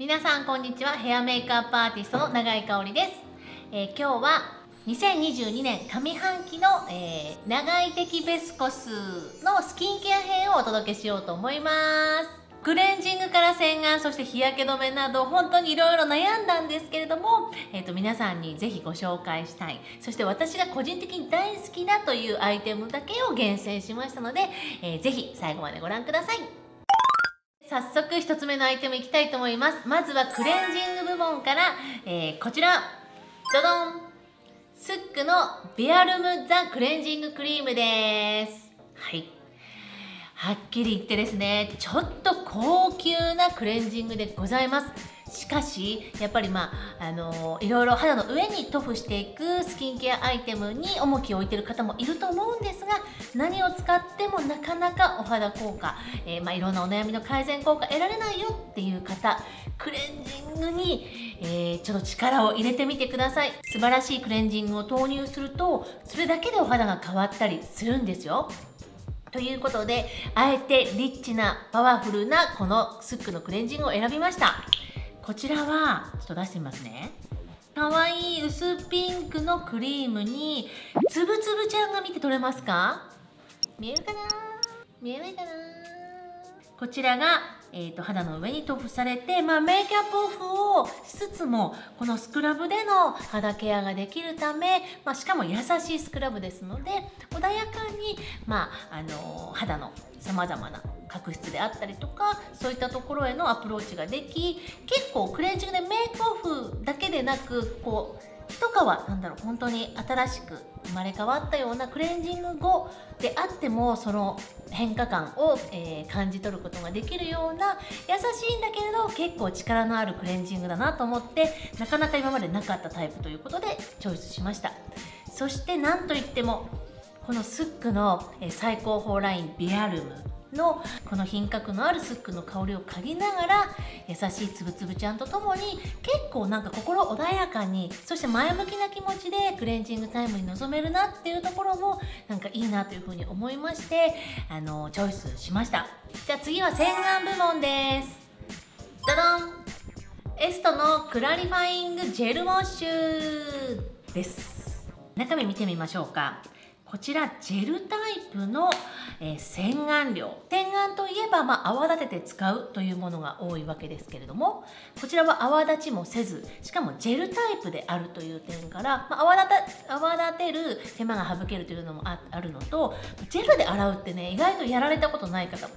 皆さんこんにちは。ヘアメイクアップアーティストの永井香織です、えー、今日は2022年上半期の、えー、長井的ベスコスのスキンケア編をお届けしようと思います。クレンジングから洗顔そして日焼け止めなど本当にいろいろ悩んだんですけれども、えーと、皆さんにぜひご紹介したい。そして私が個人的に大好きだというアイテムだけを厳選しましたので、えー、ぜひ最後までご覧ください。早速1つ目のアイテムいきたいと思います。まずはクレンジング部門から、えー、こちら。ドドン。スックのベアルムザクレンジングクリームです。はい。はっきり言ってですねちょっと高級なクレンジングでございます。しかしやっぱりまああのいろいろ肌の上に塗布していくスキンケアアイテムに重きを置いてる方もいると思うんですが何を使ってもなかなかお肌効果、えー、まあ、いろんなお悩みの改善効果得られないよっていう方クレンジングに、えー、ちょっと力を入れてみてください。素晴らしいクレンジングを投入するとそれだけでお肌が変わったりするんですよ。ということであえてリッチなパワフルなこのスックのクレンジングを選びました。こちらはちょっと出してみますね。かわいい薄ピンクのクリームにつぶつぶちゃんが見て取れますか？見えるかな？見えないかな？こちらがえーと、肌の上に塗布されて、まあ、メイクアップオフをしつつもこのスクラブでの肌ケアができるため、まあ、しかも優しいスクラブですので穏やかに、まあ、あの肌のさまざまな角質であったりとかそういったところへのアプローチができ結構クレンジングでメイクオフだけでなくこう一皮なんだろう本当に新しく生まれ変わったようなクレンジング後であってもその変化感を、えー、感じ取ることができるような優しいんだけれど結構力のあるクレンジングだなと思ってなかなか今までなかったタイプということでチョイスしました。そして何といってもこのスックの最高峰ラインビアルム。のこの品格のあるスックの香りを嗅ぎながら優しいつぶつぶちゃんとともに結構なんか心穏やかにそして前向きな気持ちでクレンジングタイムに臨めるなっていうところもなんかいいなというふうに思いましてあのチョイスしました。じゃあ次は洗顔部門です。ドドン！エストのクラリファイングジェルウォッシュです。中身見てみましょうか。こちらジェルタイプの、えー、洗顔料。洗顔といえば、まあ、泡立てて使うというものが多いわけですけれどもこちらは泡立ちもせずしかもジェルタイプであるという点から、まあ、泡立泡立てる手間が省けるというのもあるのとジェルで洗うってね意外とやられたことない方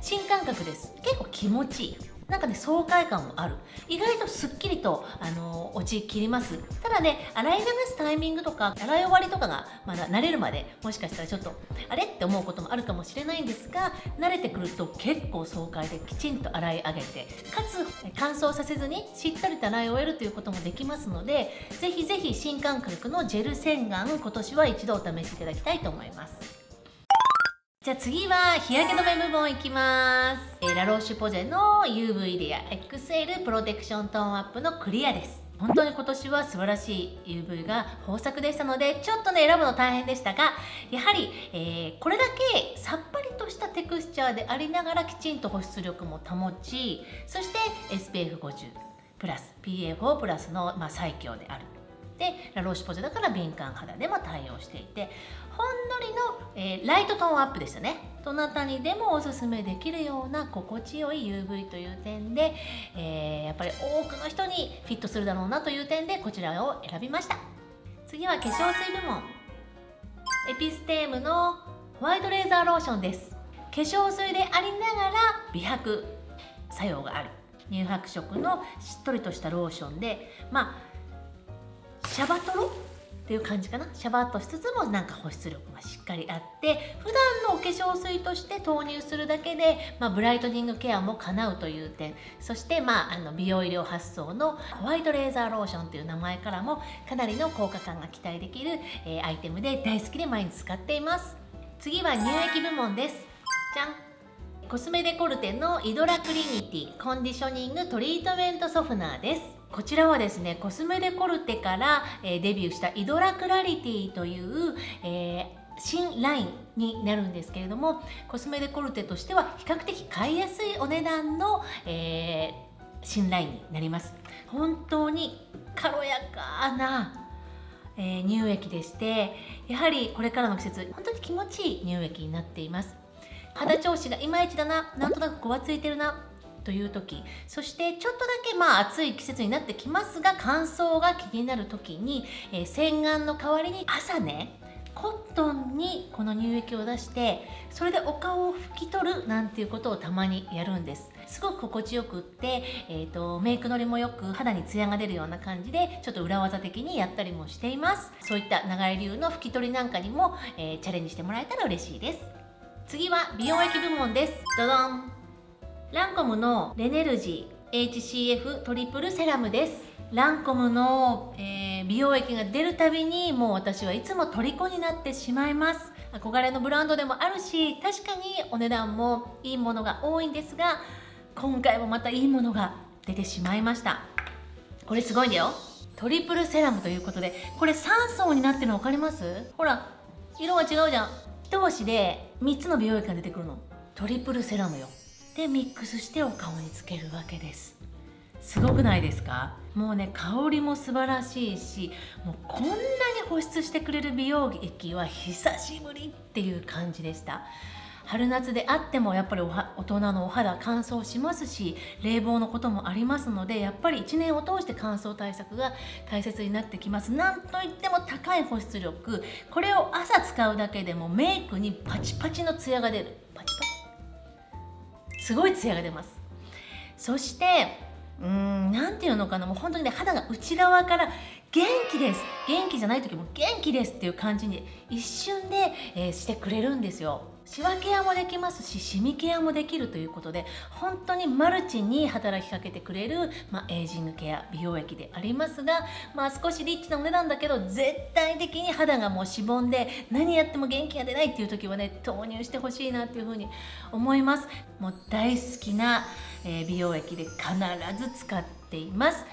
新感覚です。結構気持ちいい。なんかね爽快感もある。意外とすっきりとあの落ちきります。ただね洗い流すタイミングとか洗い終わりとかがまだ慣れるまでもしかしたらちょっとあれって思うこともあるかもしれないんですが慣れてくると結構爽快できちんと洗い上げてかつ乾燥させずにしっかりと洗い終えるということもできますのでぜひぜひ新感覚のジェル洗顔今年は一度お試しいただきたいと思います。じゃあ次は日焼け止め部門いきます、えー、ラローシュポゼの UV レア XL プロテクショントーンアップのクリアです。本当に今年は素晴らしい UV が豊作でしたのでちょっとね選ぶの大変でしたがやはり、えー、これだけさっぱりとしたテクスチャーでありながらきちんと保湿力も保ちそして SPF50 プラス PA4 プラスの、まあ、最強である。でラローシュポゼだから敏感肌でも対応していてほんのりの、えー、ライトトーンアップでしたね。どなたにでもおすすめできるような心地よい UV という点で、えー、やっぱり多くの人にフィットするだろうなという点でこちらを選びました。次は化粧水部門。エピステームのホワイトレーザーローションです。化粧水でありながら美白作用がある。乳白色のしっとりとしたローションでまあシャバトロっていう感じかな。シャバッとしつつもなんか保湿力がしっかりあって普段のお化粧水として投入するだけで、まあ、ブライトニングケアも叶うという点。そして、まあ、あの美容医療発送のホワイトレーザーローションという名前からもかなりの効果感が期待できる、えー、アイテムで大好きで毎日使っています。次は乳液部門です。じゃん。コスメデコルテのイドラクリニティコンディショニングトリートメントソフナーです。こちらはですねコスメデコルテから、え、デビューしたイドラクラリティという、えー、新ラインになるんですけれどもコスメデコルテとしては比較的買いやすいお値段の、えー信頼になります。本当に軽やかな、えー、乳液でしてやはりこれからの季節本当に気持ちいい乳液になっています。肌調子がいまいちだななんとなくごわついてるなという時そしてちょっとだけまあ暑い季節になってきますが乾燥が気になる時に、えー、洗顔の代わりに朝ねコットンにこの乳液を出してそれでお顔を拭き取るなんていうことをたまにやるんです。すごく心地よくって、えーと、メイクのりもよく肌にツヤが出るような感じでちょっと裏技的にやったりもしています。そういった長井流の拭き取りなんかにも、えー、チャレンジしてもらえたら嬉しいです。次は美容液部門です。ドドン。ランコムのレネルジー HCF トリプルセラムです。ランコムの、えー、美容液が出るたびにもう私はいつも虜になってしまいます。憧れのブランドでもあるし確かにお値段もいいものが多いんですが今回もまたいいものが出てしまいました。これすごいんだよ。トリプルセラムということでこれ3層になってるの分かります？ほら色が違うじゃん。一押しで3つの美容液が出てくるの。トリプルセラムよ。でミックスしてお顔につけるわけです。すごくないですか？もうね香りも素晴らしいしもうこんなに保湿してくれる美容液は久しぶりっていう感じでした。春夏であってもやっぱり大人のお肌乾燥しますし冷房のこともありますのでやっぱり1年を通して乾燥対策が大切になってきます。なんといっても高い保湿力。これを朝使うだけでもメイクにパチパチのツヤが出る。パチパチ。すごいツヤが出ます。そしてうーん何て言うのかな。もう本当にね肌が内側から元気です。元気じゃない時も元気ですっていう感じに一瞬で、えー、してくれるんですよ。シワケアもできますしシミケアもできるということで本当にマルチに働きかけてくれる、まあ、エイジングケア美容液でありますが、まあ、少しリッチなお値段だけど絶対的に肌がもうしぼんで何やっても元気が出ないっていう時はね投入してほしいなっていうふうに思います。もう大好きな、え、美容液で必ず使っています。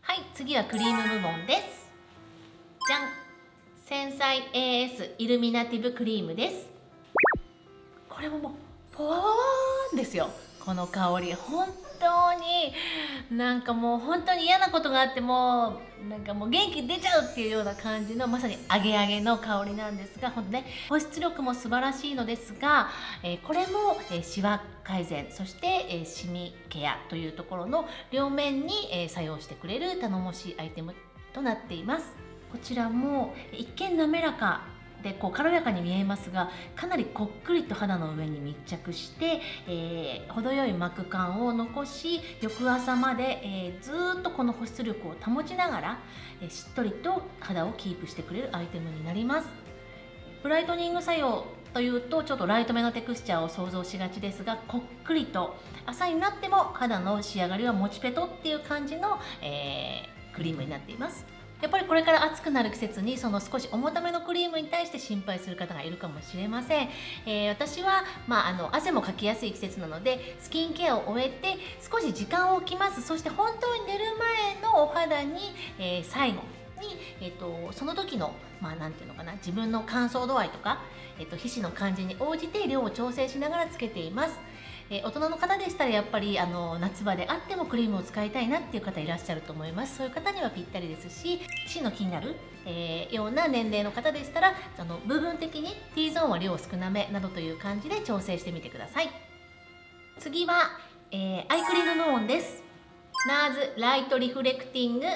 はい次はクリーム部門です。じゃん。繊細 AS イルミナティブクリームです。れももうポワーンですよ。この香り本当になんかもう本当に嫌なことがあってもなんかもう元気出ちゃうっていうような感じのまさにアゲアゲの香りなんですが本当ね保湿力も素晴らしいのですが、えー、これも、えー、シワ改善そして、えー、シミケアというところの両面に、え作用してくれる頼もしいアイテムとなっています。こちらも一見滑らかでこう軽やかに見えますがかなりこっくりと肌の上に密着して、えー、程よい膜感を残し翌朝まで、えー、ずっとこの保湿力を保ちながら、えー、しっとりと肌をキープしてくれるアイテムになります。ブライトニング作用というとちょっとライトめのテクスチャーを想像しがちですがこっくりと朝になっても肌の仕上がりはもちペトっていう感じの、えー、クリームになっています。やっぱりこれから暑くなる季節にその少し重ためのクリームに対して心配する方がいるかもしれません、えー、私は、まあ、あの汗もかきやすい季節なのでスキンケアを終えて少し時間を置きます。そして本当に寝る前のお肌に、えー、最後に、えーと、その時のまあて言うのかな自分の乾燥度合いとか、えーと皮脂の感じに応じて量を調整しながらつけています。えー、大人の方でしたらやっぱりあの夏場であってもクリームを使いたいなっていう方いらっしゃると思います。そういう方にはぴったりですし皮脂の気になる、えー、ような年齢の方でしたらあの部分的に T ゾーンは量少なめなどという感じで調整してみてください。次は、えー、アイクリームムーンです。NARS ライトリフレクティング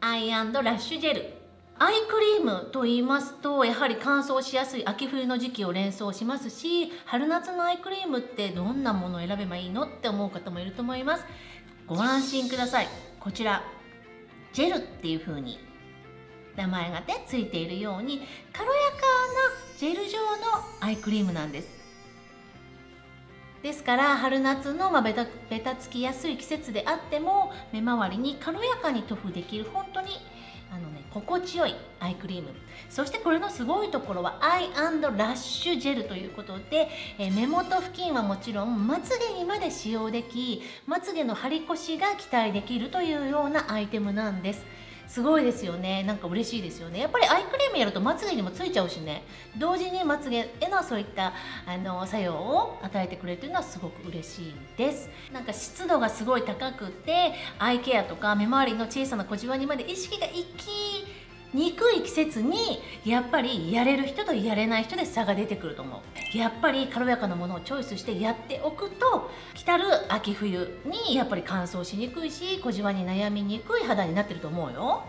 アイラッシュジェル。アイクリームと言いますとやはり乾燥しやすい秋冬の時期を連想しますし春夏のアイクリームってどんなものを選べばいいのって思う方もいると思います。ご安心ください。こちらジェルっていう風に名前がねついているように軽やかなジェル状のアイクリームなんです。ですから春夏のまあベタベタつきやすい季節であっても目周りに軽やかに塗布できる本当に心地よいアイクリーム。そしてこれのすごいところはアイラッシュジェルということで、え、目元付近はもちろんまつげにまで使用できまつげの張り越しが期待できるというようなアイテムなんです。すごいですよね。なんか嬉しいですよね。やっぱりアイクリームやるとまつげにもついちゃうしね。同時にまつげへのそういったあの作用を与えてくれるというのはすごく嬉しいです。なんか湿度がすごい高くてアイケアとか目周りの小さな小じわにまで意識がいきにくい季節にやっぱりやれる人とやれない人で差が出てくると思う。やっぱり軽やかなものをチョイスしてやっておくと来たる秋冬にやっぱり乾燥しにくいし小じわに悩みにくい肌になってると思うよ。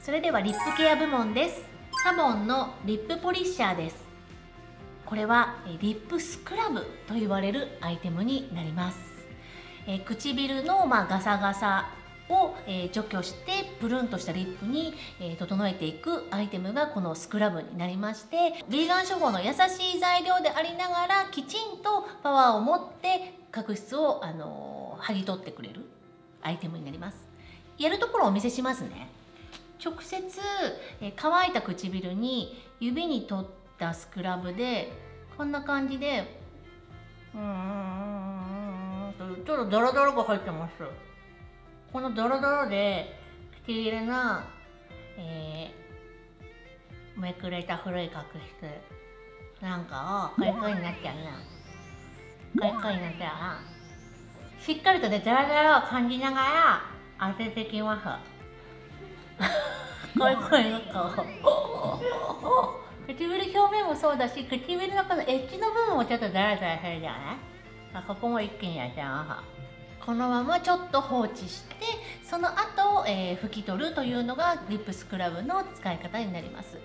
それではリップケア部門です。サボンのリップポリッシャーです。これはリップスクラブと言われるアイテムになります。え唇のまあガサガサを、え除去してプルンとしたリップに、え整えていくアイテムがこのスクラブになりましてヴィーガン処方の優しい材料でありながらきちんとパワーを持って角質を、あの剥ぎ取ってくれるアイテムになります。やるところをお見せしますね。直接、え乾いた唇に指に取ったスクラブでこんな感じでうんちょっとドロドロが入ってますこのドロドロで唇の、えー、めくれた古い角質なんかをこういう風になっちゃうな。こういう風になっちゃうなしっかりとねドロドロを感じながら当ててきます。こういう風になった唇表面もそうだし唇のこのエッジの部分もちょっとザラザラするじゃない？ここも一気にやっちゃいます。このままちょっと放置してその後、えー、拭き取るというのがリップスクラブの使い方になります。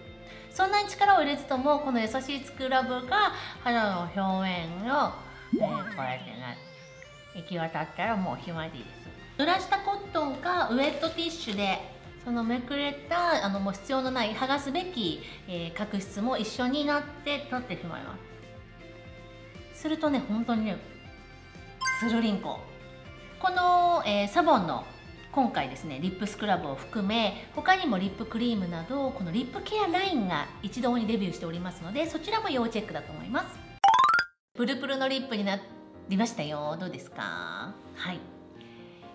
そんなに力を入れずともこの優しいスクラブが肌の表面を、えー、こうやってな行き渡ったらもうひまりです。濡らしたコットンかウェットティッシュでそのめくれたあのもう必要のない剥がすべき、えー、角質も一緒になって取ってしまいます。するとね本当にねつるりんここの、えー、サボンの今回ですねリップスクラブを含め他にもリップクリームなどこのリップケアラインが一堂にデビューしておりますのでそちらも要チェックだと思います。プルプルのリップになりましたよ。どうですか？はい。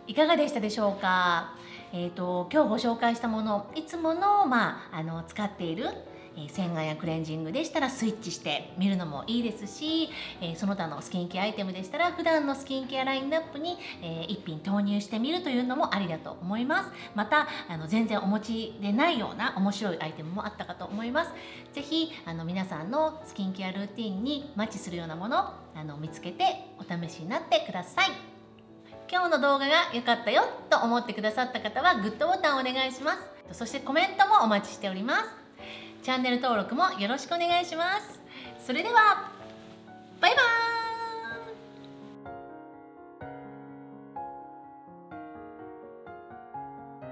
いかがでしたでしょうか？えーと、と今日ご紹介したものいつもの,、まあ、あの使っているえ洗顔やクレンジングでしたらスイッチしてみるのもいいですし、えその他のスキンケアアイテムでしたら普段のスキンケアラインナップに、え1品投入してみるというのもありだと思います。またあの全然お持ちでないような面白いアイテムもあったかと思います。是非皆さんのスキンケアルーティンにマッチするようなものあの見つけてお試しになってください。今日の動画が良かったよと思ってくださった方はグッドボタンお願いします。そしてコメントもお待ちしております。チャンネル登録もよろしくお願いします。それではバイバーイ。